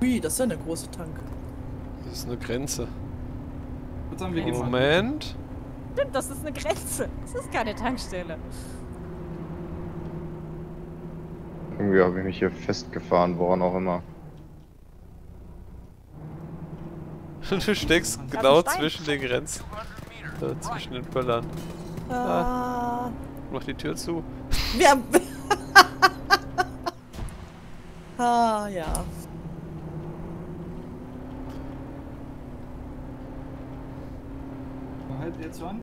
Ui, das ist ja eine große Tank. Das ist eine Grenze. Würde sagen, wir mal. Moment. Stimmt, das ist eine Grenze. Das ist keine Tankstelle. Irgendwie habe ich mich hier festgefahren, woran auch immer. Du steckst genau zwischen den Grenzen. Äh, zwischen den Böllern. Ah. Mach die Tür zu. Wir haben... ah, ja. Halt jetzt an.